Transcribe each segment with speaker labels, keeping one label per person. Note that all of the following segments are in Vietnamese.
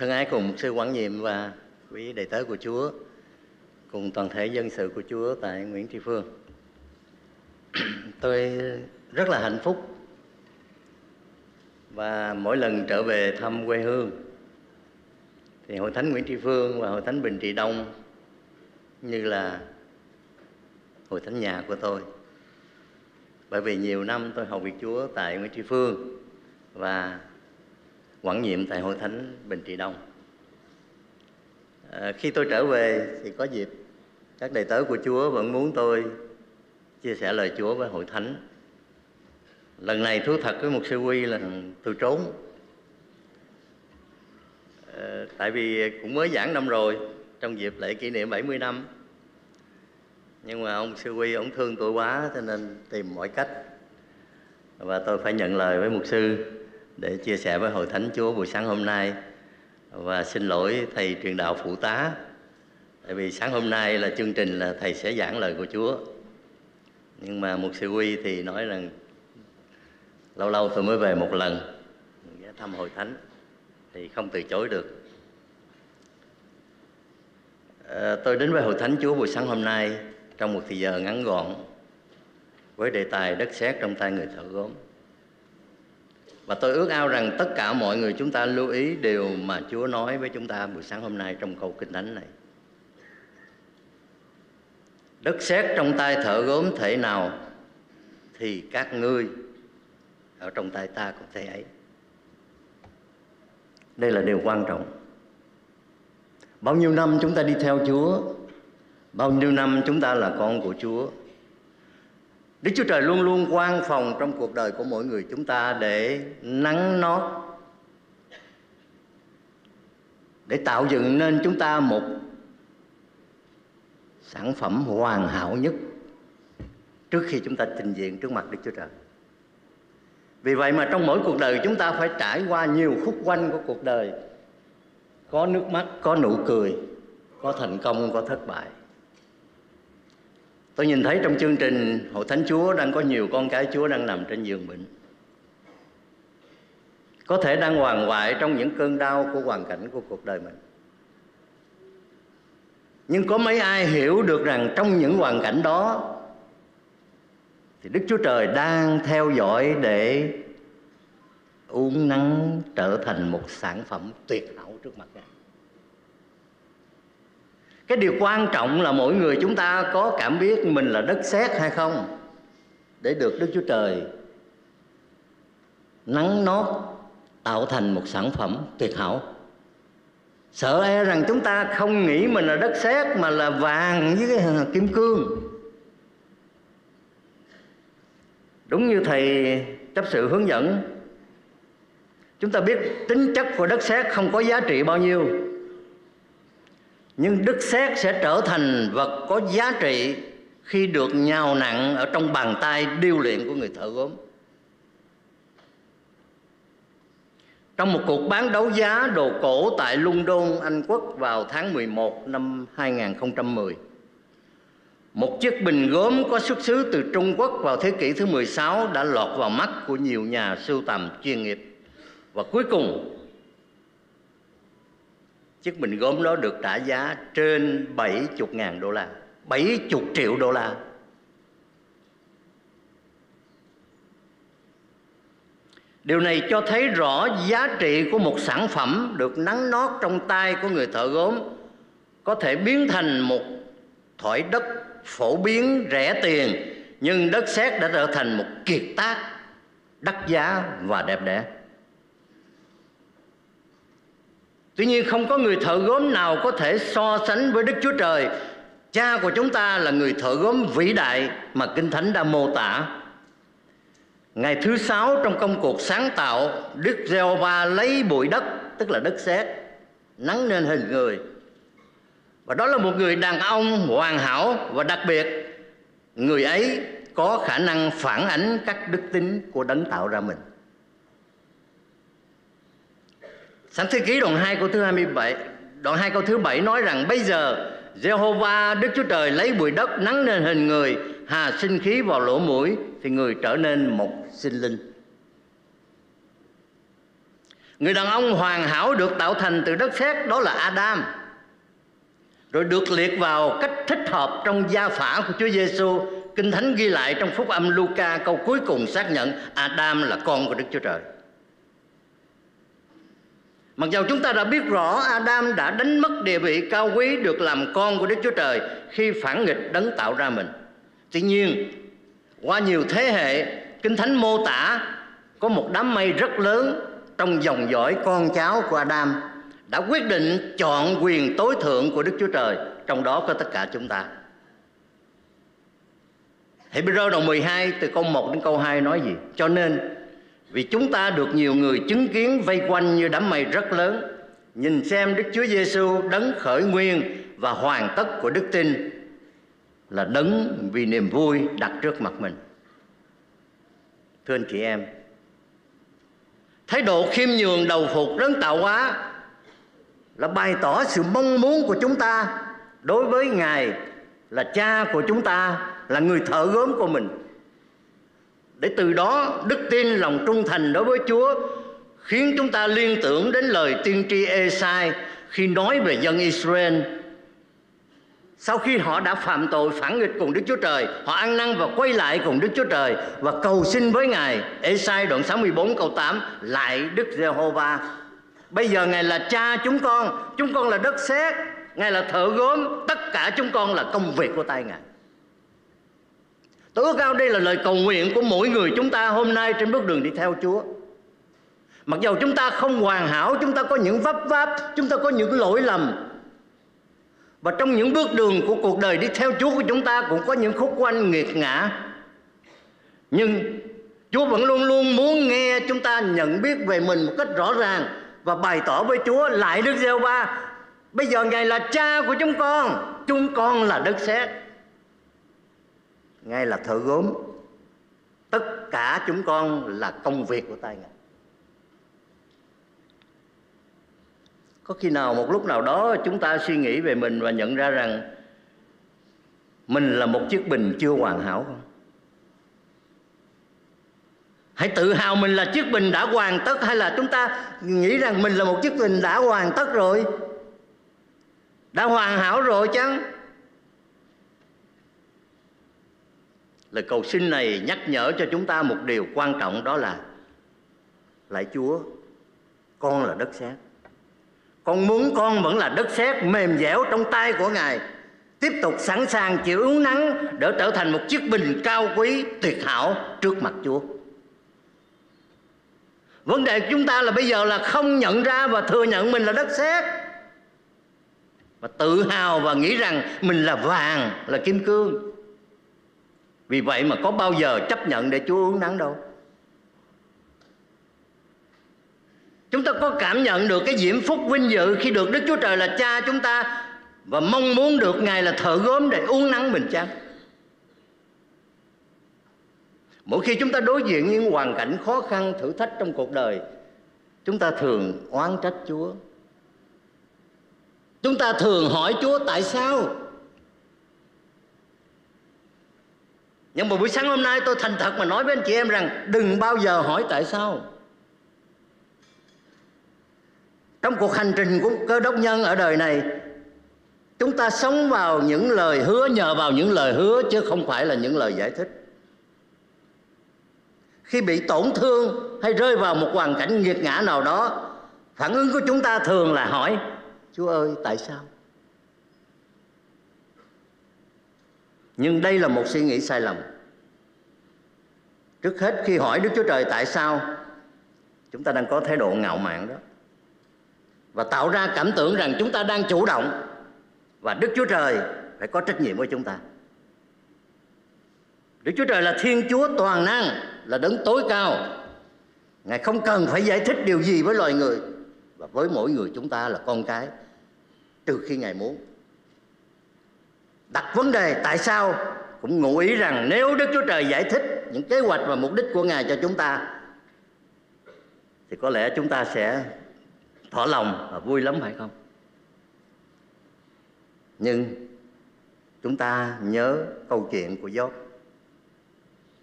Speaker 1: Thân ái cùng sư Quảng Nhiệm và quý đệ tớ của Chúa, cùng toàn thể dân sự của Chúa tại Nguyễn Tri Phương. Tôi rất là hạnh phúc và mỗi lần trở về thăm quê hương thì hội thánh Nguyễn Tri Phương và hội thánh Bình Trị Đông như là hội thánh nhà của tôi. Bởi vì nhiều năm tôi học việc Chúa tại Nguyễn Tri Phương và quản nhiệm tại hội thánh Bình Trị Đông. À, khi tôi trở về thì có dịp các đầy tớ của Chúa vẫn muốn tôi chia sẻ lời Chúa với hội thánh. Lần này thú thật với một sư quy là tôi trốn. À, tại vì cũng mới giảng năm rồi trong dịp lễ kỷ niệm 70 năm. Nhưng mà ông sư quy ông thương tôi quá cho nên tìm mọi cách và tôi phải nhận lời với mục sư để chia sẻ với hội thánh Chúa buổi sáng hôm nay. Và xin lỗi thầy truyền đạo phụ tá tại vì sáng hôm nay là chương trình là thầy sẽ giảng lời của Chúa. Nhưng mà một sư quy thì nói rằng lâu lâu tôi mới về một lần ghé thăm hội thánh thì không từ chối được. À, tôi đến với hội thánh Chúa buổi sáng hôm nay trong một thời giờ ngắn gọn với đề tài đất sét trong tay người thợ gốm và tôi ước ao rằng tất cả mọi người chúng ta lưu ý điều mà Chúa nói với chúng ta buổi sáng hôm nay trong câu kinh thánh này. Đất sét trong tay thợ gốm thể nào thì các ngươi ở trong tay ta cũng thể ấy. Đây là điều quan trọng. Bao nhiêu năm chúng ta đi theo Chúa, bao nhiêu năm chúng ta là con của Chúa, Đức Chúa Trời luôn luôn quan phòng trong cuộc đời của mỗi người chúng ta để nắng nót để tạo dựng nên chúng ta một sản phẩm hoàn hảo nhất trước khi chúng ta trình diện trước mặt Đức Chúa Trời. Vì vậy mà trong mỗi cuộc đời chúng ta phải trải qua nhiều khúc quanh của cuộc đời. Có nước mắt, có nụ cười, có thành công, có thất bại. Tôi nhìn thấy trong chương trình, Hội Thánh Chúa đang có nhiều con cái Chúa đang nằm trên giường bệnh. Có thể đang hoàng hoại trong những cơn đau của hoàn cảnh của cuộc đời mình. Nhưng có mấy ai hiểu được rằng trong những hoàn cảnh đó, thì Đức Chúa Trời đang theo dõi để uống nắng trở thành một sản phẩm tuyệt hảo trước mặt Ngài cái điều quan trọng là mỗi người chúng ta có cảm biết mình là đất sét hay không để được đức chúa trời nắng nót tạo thành một sản phẩm tuyệt hảo. Sợ e rằng chúng ta không nghĩ mình là đất sét mà là vàng với cái kim cương. Đúng như thầy chấp sự hướng dẫn, chúng ta biết tính chất của đất sét không có giá trị bao nhiêu nhưng đức xét sẽ trở thành vật có giá trị khi được nhào nặng ở trong bàn tay điêu luyện của người thợ gốm. Trong một cuộc bán đấu giá đồ cổ tại London, Anh Quốc vào tháng 11 năm 2010 Một chiếc bình gốm có xuất xứ từ Trung Quốc vào thế kỷ thứ 16 đã lọt vào mắt của nhiều nhà sưu tầm chuyên nghiệp. Và cuối cùng Chứ mình gốm nó được trả giá trên 70 ngàn đô la 70 triệu đô la Điều này cho thấy rõ giá trị của một sản phẩm được nắng nót trong tay của người thợ gốm, có thể biến thành một thỏi đất phổ biến, rẻ tiền, nhưng đất sét đã trở thành một kiệt tác, đắt giá và đẹp đẽ. Tuy nhiên không có người thợ gốm nào có thể so sánh với Đức Chúa Trời. Cha của chúng ta là người thợ gốm vĩ đại mà Kinh Thánh đã mô tả. Ngày thứ sáu trong công cuộc sáng tạo, Đức giê lấy bụi đất, Tức là đất sét, Nắng nên hình người. Và đó là một người đàn ông hoàn hảo và đặc biệt. Người ấy có khả năng phản ánh các đức tính của đấng tạo ra mình. Sáng thế ký đoạn 2 câu thứ 27 Đoạn 2 câu thứ 7 nói rằng, Bây giờ Jehovah Đức Chúa Trời lấy bụi đất nắng lên hình người, Hà sinh khí vào lỗ mũi, Thì người trở nên một sinh linh. Người đàn ông hoàn hảo được tạo thành từ đất sét, đó là Adam, rồi được liệt vào cách thích hợp trong gia phả của Chúa Giêsu Kinh Thánh ghi lại trong phúc âm Luca, câu cuối cùng xác nhận Adam là con của Đức Chúa Trời. Mặc dù chúng ta đã biết rõ Adam đã đánh mất địa vị cao quý được làm con của Đức Chúa Trời khi phản nghịch đấng tạo ra mình. Tuy nhiên, qua nhiều thế hệ, Kinh Thánh mô tả có một đám mây rất lớn trong dòng dõi con cháu của Adam đã quyết định chọn quyền tối thượng của Đức Chúa Trời, trong đó có tất cả chúng ta. Hebrew đoạn 12 từ câu 1 đến câu 2 nói gì? Cho nên vì chúng ta được nhiều người chứng kiến vây quanh như đám mây rất lớn nhìn xem Đức Chúa Giêsu đấng khởi nguyên và hoàn tất của đức tin là đấng vì niềm vui đặt trước mặt mình. Thưa anh chị em, thái độ khiêm nhường đầu phục đấng tạo hóa là bày tỏ sự mong muốn của chúng ta đối với Ngài là cha của chúng ta, là người thợ gốm của mình để từ đó đức tin lòng trung thành đối với Chúa, khiến chúng ta liên tưởng đến lời tiên tri Esai khi nói về dân Israel. Sau khi họ đã phạm tội phản nghịch cùng Đức Chúa Trời, Họ ăn năn và quay lại cùng Đức Chúa Trời Và cầu xin với Ngài. Esai đoạn 64 câu 8 Lại Đức Giê-hô-va. Bây giờ Ngài là cha chúng con Chúng con là đất sét, Ngài là thợ gốm, Tất cả chúng con là công việc của tay Ngài. Tôi ước ao đây là lời cầu nguyện của mỗi người chúng ta hôm nay trên bước đường đi theo Chúa. Mặc dầu chúng ta không hoàn hảo, chúng ta có những vấp váp, chúng ta có những lỗi lầm. Và trong những bước đường của cuộc đời đi theo Chúa của chúng ta cũng có những khúc quanh nghiệt ngã. Nhưng Chúa vẫn luôn luôn muốn nghe chúng ta nhận biết về mình một cách rõ ràng và bày tỏ với Chúa lại Đức giê ba Bây giờ Ngài là cha của chúng con, chúng con là đất sét ngay là thợ gốm. Tất cả chúng con là công việc của tay ngài. Có khi nào, một lúc nào đó, chúng ta suy nghĩ về mình và nhận ra rằng mình là một chiếc bình chưa hoàn hảo không? Hãy tự hào mình là chiếc bình đã hoàn tất hay là chúng ta nghĩ rằng mình là một chiếc bình đã hoàn tất rồi? Đã hoàn hảo rồi chăng? Lời cầu xin này nhắc nhở cho chúng ta một điều quan trọng, đó là lại chúa, con là đất sét. Con muốn con vẫn là đất sét, mềm dẻo trong tay của ngài, tiếp tục sẵn sàng chịu ứng nắng để trở thành một chiếc bình cao quý, tuyệt hảo trước mặt chúa. Vấn đề của chúng ta là bây giờ là không nhận ra và thừa nhận mình là đất sét, và tự hào và nghĩ rằng mình là vàng, là kim cương vì vậy mà có bao giờ chấp nhận để Chúa uống nắng đâu Chúng ta có cảm nhận được cái diễm phúc vinh dự khi được Đức Chúa Trời là cha chúng ta và mong muốn được Ngài là thợ gốm để uống nắng mình chăng? Mỗi khi chúng ta đối diện những hoàn cảnh khó khăn, thử thách trong cuộc đời, chúng ta thường oán trách Chúa. Chúng ta thường hỏi Chúa tại sao? Nhưng mà buổi sáng hôm nay tôi thành thật mà nói với anh chị em rằng, đừng bao giờ hỏi tại sao. Trong cuộc hành trình của cơ đốc nhân ở đời này, chúng ta sống vào những lời hứa nhờ vào những lời hứa chứ không phải là những lời giải thích. Khi bị tổn thương hay rơi vào một hoàn cảnh nghiệt ngã nào đó, phản ứng của chúng ta thường là hỏi, chúa ơi, tại sao? Nhưng đây là một suy nghĩ sai lầm trước hết khi hỏi đức chúa trời tại sao, chúng ta đang có thái độ ngạo mạn đó. Và tạo ra cảm tưởng rằng chúng ta đang chủ động. Và đức chúa trời phải có trách nhiệm với chúng ta. Đức chúa trời là thiên chúa toàn năng, là đấng tối cao. Ngài không cần phải giải thích điều gì với loài người. Và với mỗi người chúng ta là con cái, trừ khi ngài muốn. Đặt vấn đề tại sao, cũng ngụ ý rằng nếu Đức Chúa Trời giải thích những kế hoạch và mục đích của Ngài cho chúng ta, thì có lẽ chúng ta sẽ thỏa lòng và vui lắm, phải không? Nhưng chúng ta nhớ câu chuyện của Gióp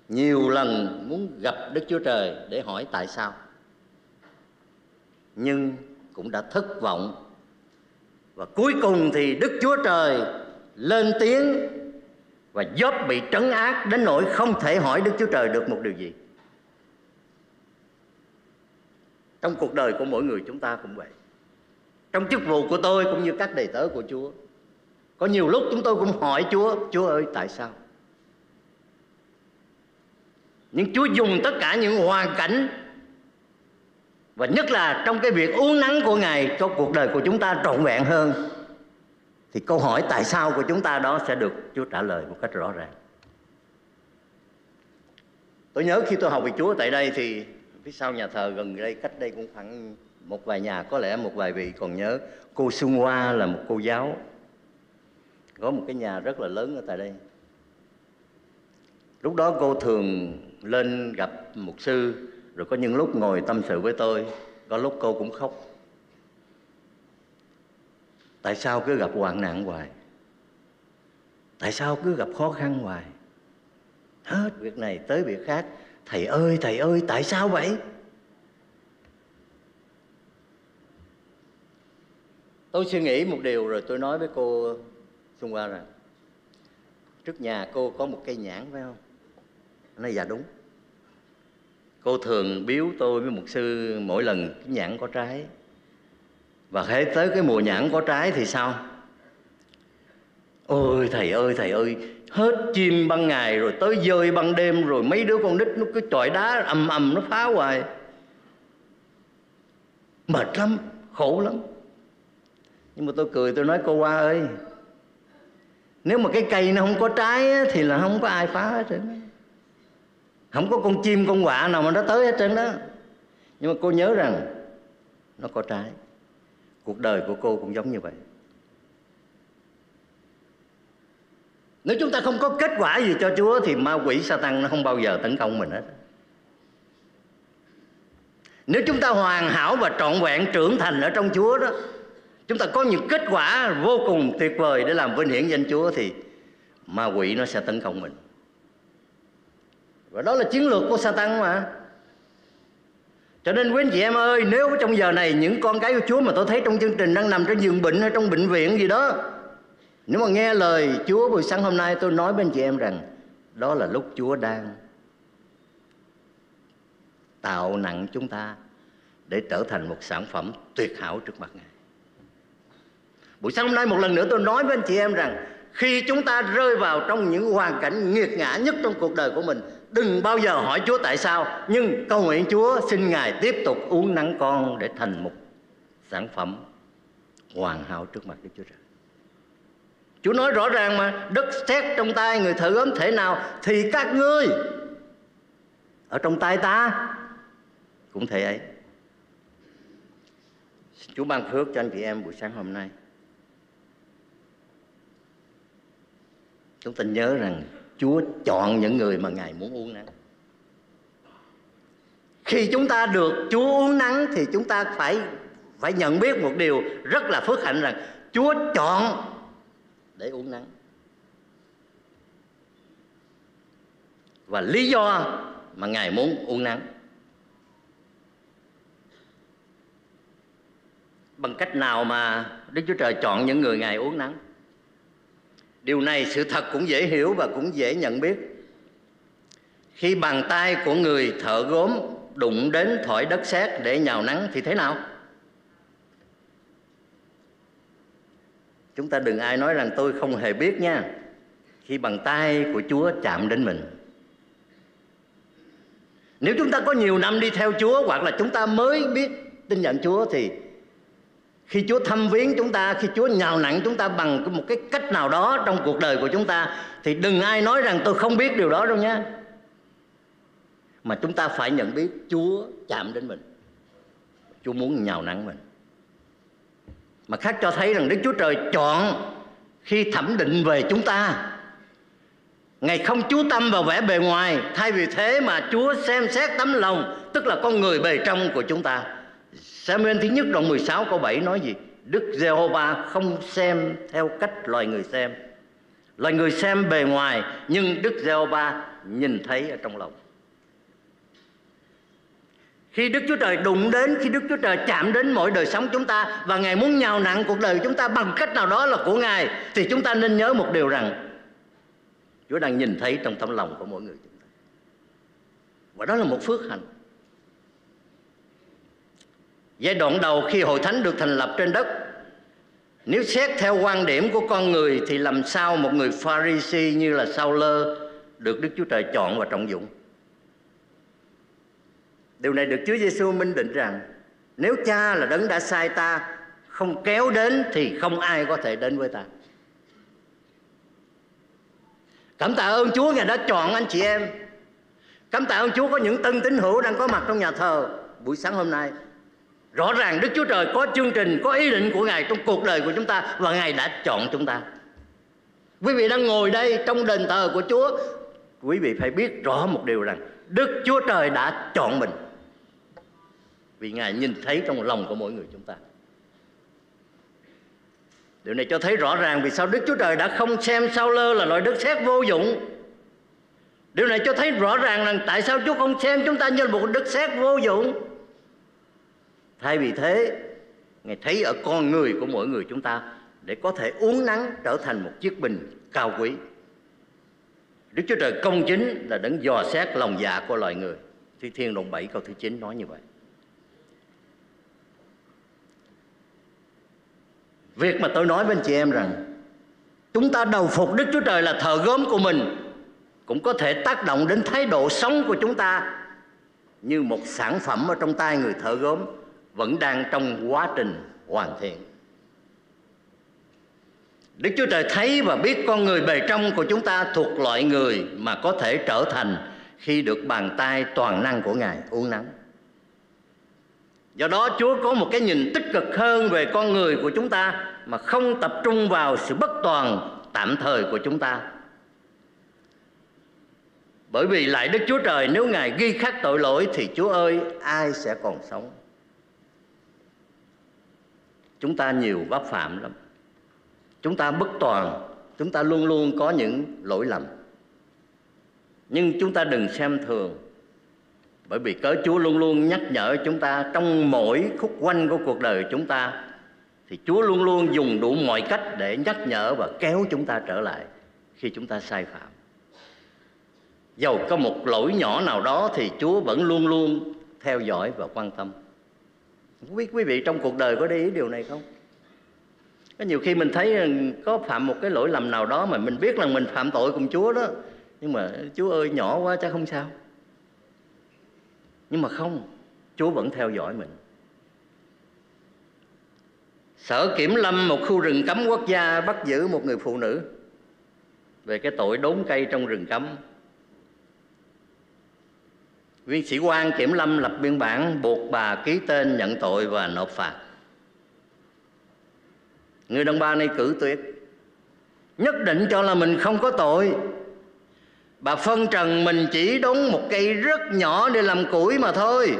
Speaker 1: nhiều lần muốn gặp Đức Chúa Trời để hỏi tại sao, nhưng cũng đã thất vọng và cuối cùng thì Đức Chúa Trời lên tiếng và Job bị trấn ác đến nỗi không thể hỏi Đức Chúa Trời được một điều gì. Trong cuộc đời của mỗi người chúng ta cũng vậy. Trong chức vụ của tôi cũng như các đầy tớ của Chúa. Có nhiều lúc chúng tôi cũng hỏi Chúa, Chúa ơi tại sao? Nhưng Chúa dùng tất cả những hoàn cảnh và nhất là trong cái việc uống nắng của Ngài cho cuộc đời của chúng ta trọn vẹn hơn thì câu hỏi tại sao của chúng ta đó sẽ được Chúa trả lời một cách rõ ràng. Tôi nhớ khi tôi học về Chúa tại đây thì phía sau nhà thờ gần đây, cách đây cũng khoảng một vài nhà, có lẽ một vài vị còn nhớ, cô Xuân Hoa là một cô giáo. Có một cái nhà rất là lớn ở tại đây. Lúc đó cô thường lên gặp mục sư, rồi có những lúc ngồi tâm sự với tôi, có lúc cô cũng khóc tại sao cứ gặp hoạn nạn hoài? Tại sao cứ gặp khó khăn hoài? Hết việc này tới việc khác. Thầy ơi thầy ơi, tại sao vậy? Tôi suy nghĩ một điều rồi tôi nói với cô xung quanh rằng, trước nhà cô có một cây nhãn, phải không? Nói dạ đúng. Cô thường biếu tôi với một sư mỗi lần cái nhãn có trái và hễ tới cái mùa nhãn có trái thì sao? Ôi thầy ơi thầy ơi, hết chim ban ngày rồi tới dơi ban đêm rồi mấy đứa con nít nó cứ chọi đá ầm ầm nó phá hoài. Mệt lắm, khổ lắm. Nhưng mà tôi cười, tôi nói, cô qua ơi, nếu mà cái cây nó không có trái thì là không có ai phá hết trơn không có con chim, con quạ nào mà nó tới hết trơn đó. Nhưng mà cô nhớ rằng nó có trái cuộc đời của cô cũng giống như vậy. Nếu chúng ta không có kết quả gì cho chúa, thì ma quỷ sa tăng nó không bao giờ tấn công mình hết. Nếu chúng ta hoàn hảo và trọn vẹn trưởng thành ở trong chúa đó, chúng ta có những kết quả vô cùng tuyệt vời để làm vinh hiển danh chúa, thì ma quỷ nó sẽ tấn công mình. Và đó là chiến lược của Satan mà cho nên quý anh chị em ơi, Nếu trong giờ này những con cái của Chúa Mà tôi thấy trong chương trình đang nằm trên giường bệnh Hay trong bệnh viện gì đó, Nếu mà nghe lời Chúa buổi sáng hôm nay Tôi nói với anh chị em rằng, Đó là lúc Chúa đang Tạo nặng chúng ta Để trở thành một sản phẩm tuyệt hảo trước mặt Ngài. Buổi sáng hôm nay một lần nữa tôi nói với anh chị em rằng, Khi chúng ta rơi vào trong những hoàn cảnh nghiệt ngã nhất trong cuộc đời của mình Đừng bao giờ hỏi Chúa tại sao, Nhưng cầu nguyện Chúa xin Ngài tiếp tục uống nắng con Để thành một sản phẩm hoàn hảo trước mặt Đức Chúa Trời. Chúa nói rõ ràng mà, Đất xét trong tay người thợ gốm thể nào Thì các ngươi Ở trong tay ta Cũng thể ấy. Chúa ban phước cho anh chị em buổi sáng hôm nay. Chúng ta nhớ rằng Chúa chọn những người mà Ngài muốn uống nắng. Khi chúng ta được Chúa uống nắng Thì chúng ta phải phải nhận biết một điều rất là phước hạnh rằng Chúa chọn để uống nắng. Và lý do mà Ngài muốn uống nắng Bằng cách nào mà Đức Chúa Trời chọn những người Ngài uống nắng? Điều này sự thật cũng dễ hiểu và cũng dễ nhận biết. Khi bàn tay của người thợ gốm đụng đến thỏi đất sét để nhào nắng thì thế nào? Chúng ta đừng ai nói rằng tôi không hề biết nha. Khi bàn tay của chúa chạm đến mình. Nếu chúng ta có nhiều năm đi theo chúa hoặc là chúng ta mới biết tin nhận chúa thì khi Chúa thăm viếng chúng ta, khi Chúa nhào nặng chúng ta bằng một cái cách nào đó trong cuộc đời của chúng ta, thì đừng ai nói rằng tôi không biết điều đó đâu nha mà chúng ta phải nhận biết Chúa chạm đến mình. Chúa muốn nhào nặng mình. Mà khác cho thấy rằng Đức Chúa Trời chọn khi thẩm định về chúng ta. Ngài không chú tâm vào vẻ bề ngoài, Thay vì thế mà Chúa xem xét tấm lòng, Tức là con người bề trong của chúng ta. Samuel thứ nhất đoạn 16 câu 7 nói gì? Đức Giê-hô-va không xem theo cách loài người xem. Loài người xem bề ngoài nhưng Đức Giê-hô-va nhìn thấy ở trong lòng. khi Đức Chúa Trời đụng đến, khi Đức Chúa Trời chạm đến mọi đời sống chúng ta và Ngài muốn nhào nặng cuộc đời chúng ta bằng cách nào đó là của Ngài thì chúng ta nên nhớ một điều rằng Chúa đang nhìn thấy trong tấm lòng của mỗi người chúng ta. Và đó là một phước hạnh. Giai đoạn đầu khi hội thánh được thành lập trên đất, Nếu xét theo quan điểm của con người Thì làm sao một người Pharisee như là Sao Lơ Được Đức Chúa Trời chọn và trọng dụng? Điều này được Chúa Giêsu minh định rằng, Nếu cha là đấng đã sai ta, Không kéo đến thì không ai có thể đến với ta. Cảm tạ ơn Chúa Ngài đã chọn anh chị em. Cảm tạ ơn Chúa có những tân tín hữu đang có mặt trong nhà thờ buổi sáng hôm nay. Rõ ràng Đức Chúa Trời có chương trình, có ý định của Ngài trong cuộc đời của chúng ta Và Ngài đã chọn chúng ta. Quý vị đang ngồi đây trong đền thờ của Chúa Quý vị phải biết rõ một điều rằng Đức Chúa Trời đã chọn mình. Vì Ngài nhìn thấy trong lòng của mỗi người chúng ta. Điều này cho thấy rõ ràng vì sao Đức Chúa Trời đã không xem sao lơ là loại đất sét vô dụng. Điều này cho thấy rõ ràng rằng tại sao Chúa không xem chúng ta như là một đất sét vô dụng. Thay vì thế, Ngài thấy ở con người của mỗi người chúng ta Để có thể uống nắng trở thành một chiếc bình cao quý. Đức Chúa Trời công chính là đấng dò xét lòng dạ của loài người. Thi Thiên đoạn 7 câu thứ 9 nói như vậy. Việc mà tôi nói với anh chị em rằng, Chúng ta đầu phục Đức Chúa Trời là thờ gốm của mình, Cũng có thể tác động đến thái độ sống của chúng ta Như một sản phẩm ở trong tay người thợ gốm. Vẫn đang trong quá trình hoàn thiện Đức Chúa Trời thấy và biết con người bề trong của chúng ta thuộc loại người mà có thể trở thành khi được bàn tay toàn năng của Ngài uốn nắng. Do đó Chúa có một cái nhìn tích cực hơn về con người của chúng ta mà không tập trung vào sự bất toàn tạm thời của chúng ta. Bởi vì lại Đức Chúa Trời, nếu Ngài ghi khắc tội lỗi thì Chúa ơi, ai sẽ còn sống? Chúng ta nhiều vấp phạm lắm. Chúng ta bất toàn, chúng ta luôn luôn có những lỗi lầm. Nhưng chúng ta đừng xem thường bởi vì cớ Chúa luôn luôn nhắc nhở chúng ta trong mỗi khúc quanh của cuộc đời chúng ta thì Chúa luôn luôn dùng đủ mọi cách để nhắc nhở và kéo chúng ta trở lại khi chúng ta sai phạm. Dầu có một lỗi nhỏ nào đó thì Chúa vẫn luôn luôn theo dõi và quan tâm. Quý quý vị trong cuộc đời có để ý điều này không? Có nhiều khi mình thấy ờ, có phạm một cái lỗi lầm nào đó mà mình biết là mình phạm tội cùng Chúa đó, nhưng mà Chúa ơi nhỏ quá chắc không sao. Nhưng mà không chúa vẫn theo dõi mình. Sở kiểm lâm một khu rừng cấm quốc gia bắt giữ một người phụ nữ về cái tội đốn cây trong rừng cấm viên sĩ quan kiểm lâm lập biên bản buộc bà ký tên nhận tội và nộp phạt. Người đàn bà này cử tuyệt, nhất định cho là mình không có tội. Bà phân trần mình chỉ đốn một cây rất nhỏ để làm củi mà thôi.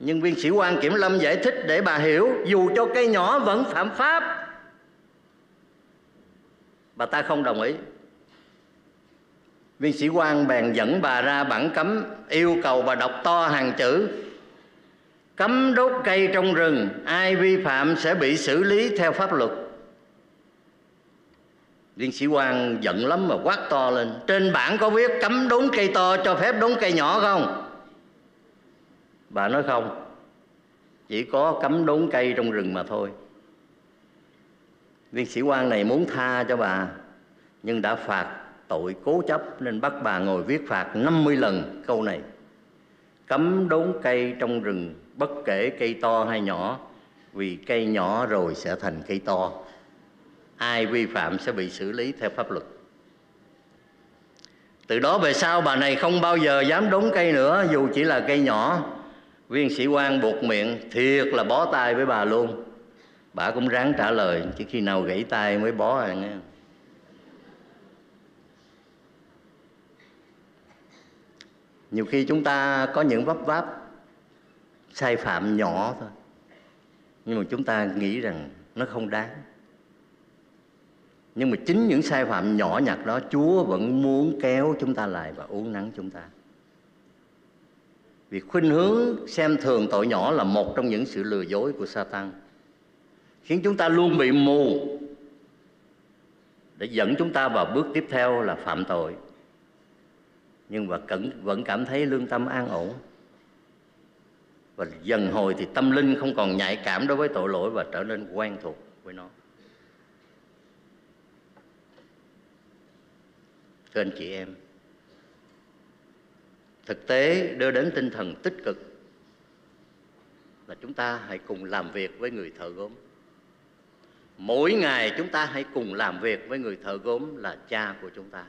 Speaker 1: Nhưng viên sĩ quan kiểm lâm giải thích để bà hiểu, Dù cho cây nhỏ vẫn phạm pháp. Bà ta không đồng ý. Viên sĩ quan bèn dẫn bà ra bản cấm, Yêu cầu bà đọc to hàng chữ. Cấm đốt cây trong rừng, Ai vi phạm sẽ bị xử lý theo pháp luật. Viên sĩ quan giận lắm mà quát to lên. Trên bảng có viết cấm đốn cây to cho phép đốn cây nhỏ không? Bà nói không. Chỉ có cấm đốn cây trong rừng mà thôi. Viên sĩ quan này muốn tha cho bà, Nhưng đã phạt tội cố chấp Nên bắt bà ngồi viết phạt 50 lần câu này. Cấm đốn cây trong rừng, Bất kể cây to hay nhỏ, Vì cây nhỏ rồi sẽ thành cây to. Ai vi phạm sẽ bị xử lý theo pháp luật. Từ đó về sau, bà này không bao giờ dám đốn cây nữa, dù chỉ là cây nhỏ. Viên sĩ quan buộc miệng, thiệt là bó tay với bà luôn. Bà cũng ráng trả lời chỉ khi nào gãy tay mới bó à nghe. Nhiều khi chúng ta có những vấp váp, sai phạm nhỏ thôi. Nhưng mà chúng ta nghĩ rằng nó không đáng. Nhưng mà chính những sai phạm nhỏ nhặt đó, Chúa vẫn muốn kéo chúng ta lại và uốn nắng chúng ta. Vì khuynh hướng xem thường tội nhỏ là một trong những sự lừa dối của Satan, khiến chúng ta luôn bị mù, để dẫn chúng ta vào bước tiếp theo là phạm tội nhưng mà vẫn cảm thấy lương tâm an ổn. Và dần hồi thì tâm linh không còn nhạy cảm đối với tội lỗi và trở nên quen thuộc với nó. Thưa anh chị em, thực tế đưa đến tinh thần tích cực là chúng ta hãy cùng làm việc với người thợ gốm. Mỗi ngày chúng ta hãy cùng làm việc với người thợ gốm là cha của chúng ta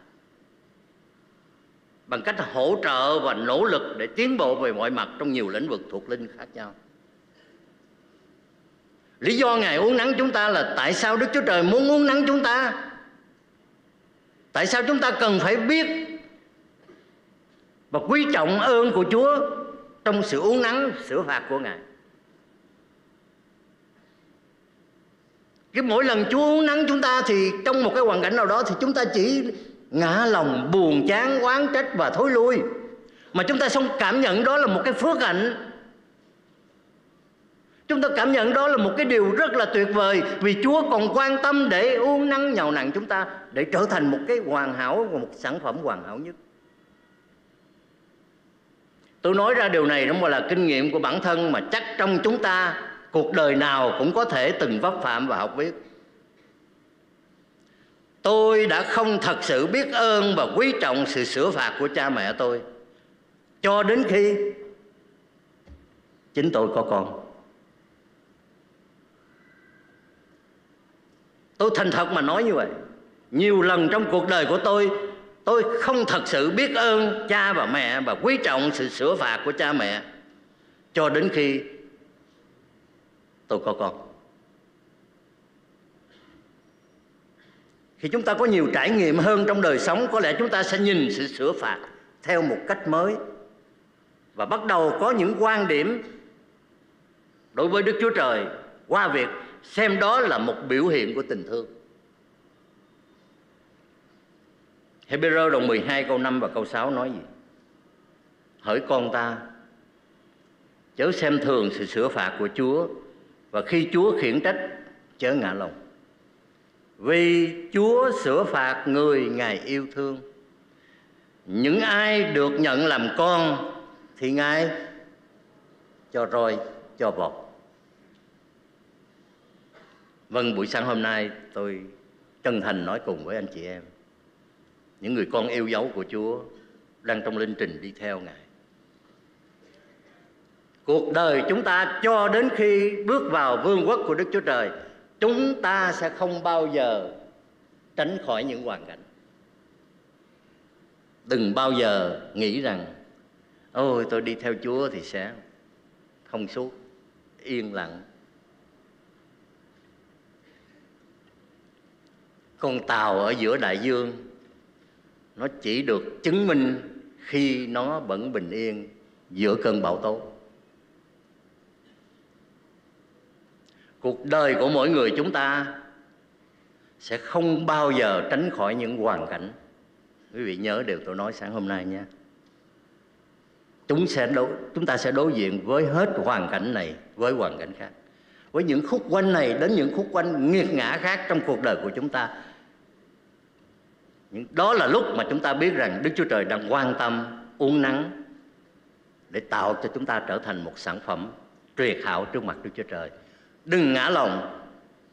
Speaker 1: bằng cách hỗ trợ và nỗ lực để tiến bộ về mọi mặt trong nhiều lĩnh vực thuộc linh khác nhau. Lý do ngài uống nắng chúng ta là tại sao đức chúa trời muốn uống nắng chúng ta? Tại sao chúng ta cần phải biết và quý trọng ơn của chúa trong sự uống nắng sửa phạt của ngài? Cái mỗi lần chúa uống nắng chúng ta thì trong một cái hoàn cảnh nào đó thì chúng ta chỉ ngã lòng, buồn, chán, oán, trách và thối lui. Mà chúng ta không cảm nhận đó là một cái phước hạnh. Chúng ta cảm nhận đó là một cái điều rất là tuyệt vời vì chúa còn quan tâm để uống nắng nhào nặng chúng ta để trở thành một cái hoàn hảo và một sản phẩm hoàn hảo nhất. Tôi nói ra điều này không là kinh nghiệm của bản thân mà chắc trong chúng ta cuộc đời nào cũng có thể từng vấp phạm và học biết tôi đã không thật sự biết ơn và quý trọng sự sửa phạt của cha mẹ tôi. Cho đến khi chính tôi có con. Tôi thành thật mà nói như vậy. Nhiều lần trong cuộc đời của tôi tôi không thật sự biết ơn cha và mẹ và quý trọng sự sửa phạt của cha mẹ. Cho đến khi tôi có con. Khi chúng ta có nhiều trải nghiệm hơn trong đời sống có lẽ chúng ta sẽ nhìn sự sửa phạt theo một cách mới và bắt đầu có những quan điểm đối với Đức Chúa Trời qua việc xem đó là một biểu hiện của tình thương. Hebrew đoạn 12 câu 5 và câu 6 nói gì? Hỡi con ta, chớ xem thường sự sửa phạt của Chúa và khi Chúa khiển trách chớ ngã lòng vì Chúa sửa phạt người Ngài yêu thương. Những ai được nhận làm con thì Ngài cho roi, cho vọt vâng buổi sáng hôm nay tôi chân thành nói cùng với anh chị em. Những người con yêu dấu của Chúa đang trong linh trình đi theo Ngài. Cuộc đời chúng ta cho đến khi bước vào vương quốc của Đức Chúa Trời chúng ta sẽ không bao giờ tránh khỏi những hoàn cảnh. Đừng bao giờ nghĩ rằng, ôi, tôi đi theo chúa thì sẽ thông suốt, yên lặng. Con tàu ở giữa đại dương, nó chỉ được chứng minh khi nó vẫn bình yên giữa cơn bão tố. Cuộc đời của mỗi người chúng ta sẽ không bao giờ tránh khỏi những hoàn cảnh. Quý vị nhớ điều tôi nói sáng hôm nay nha chúng sẽ đối, chúng ta sẽ đối diện với hết hoàn cảnh này với hoàn cảnh khác. Với những khúc quanh này đến những khúc quanh nghiệt ngã khác trong cuộc đời của chúng ta. Đó là lúc mà chúng ta biết rằng Đức Chúa Trời đang quan tâm uống nắng để tạo cho chúng ta trở thành một sản phẩm tuyệt hảo trước mặt Đức Chúa Trời đừng ngã lòng,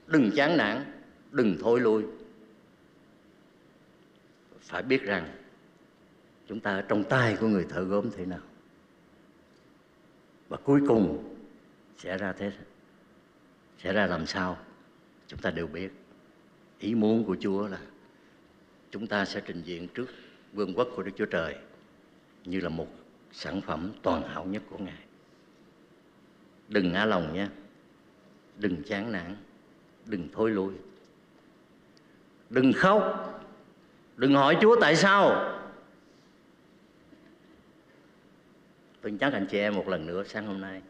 Speaker 1: đừng chán nản, đừng thôi lui. Phải biết rằng, chúng ta ở trong tay của người thợ gốm thế nào. Và cuối cùng, sẽ ra thế, sẽ ra làm sao, chúng ta đều biết. Ý muốn của chúa là chúng ta sẽ trình diện trước vương quốc của đức chúa trời như là một sản phẩm toàn hảo nhất của ngài. Đừng ngã lòng nhé đừng chán nản, đừng thôi lui. Đừng khóc, đừng hỏi chúa tại sao. Tôi nhắc anh chị em một lần nữa, sáng hôm nay,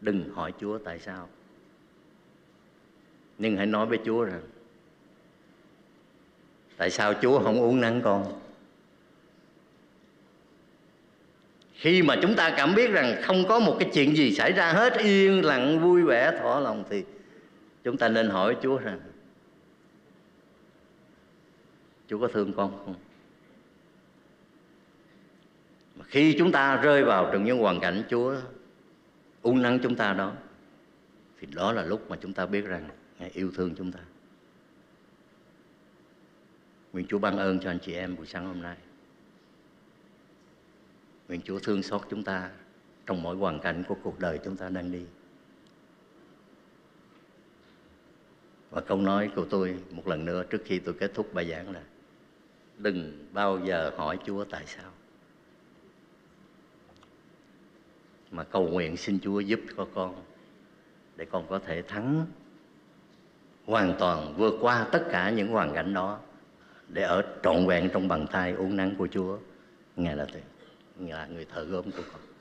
Speaker 1: đừng hỏi chúa tại sao. Nhưng hãy nói với chúa rằng, tại sao chúa không uống nắng con? Khi mà chúng ta cảm biết rằng không có một cái chuyện gì xảy ra hết, yên lặng, vui vẻ, thỏa lòng thì chúng ta nên hỏi chúa rằng, chúa có thương con không? Mà khi chúng ta rơi vào trong những hoàn cảnh chúa uốn nắng chúng ta đó, thì đó là lúc mà chúng ta biết rằng ngài yêu thương chúng ta. Nguyện chúa ban ơn cho anh chị em buổi sáng hôm nay nguyện chúa thương xót chúng ta trong mỗi hoàn cảnh của cuộc đời chúng ta đang đi và câu nói của tôi một lần nữa trước khi tôi kết thúc bài giảng là, đừng bao giờ hỏi chúa tại sao mà cầu nguyện xin chúa giúp cho con để con có thể thắng hoàn toàn vượt qua tất cả những hoàn cảnh đó để ở trọn vẹn trong bàn tay uốn nắng của Chúa, ngài là tuyệt là người thợ gốm của con.